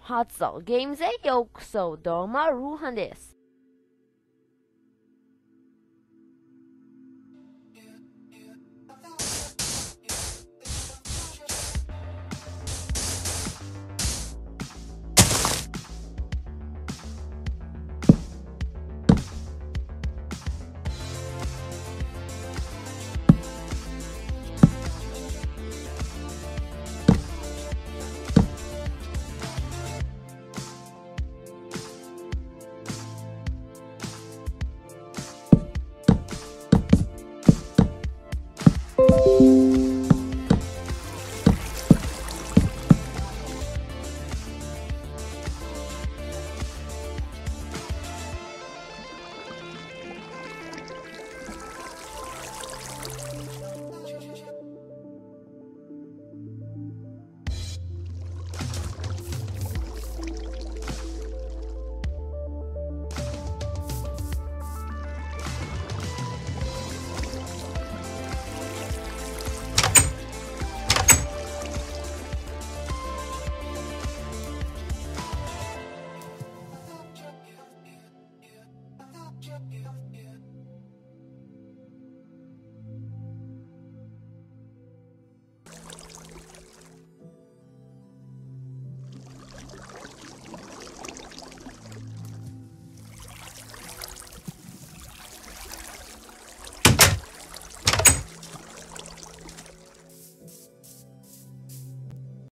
ハッツオゲームズへようこそどうもルーハンです。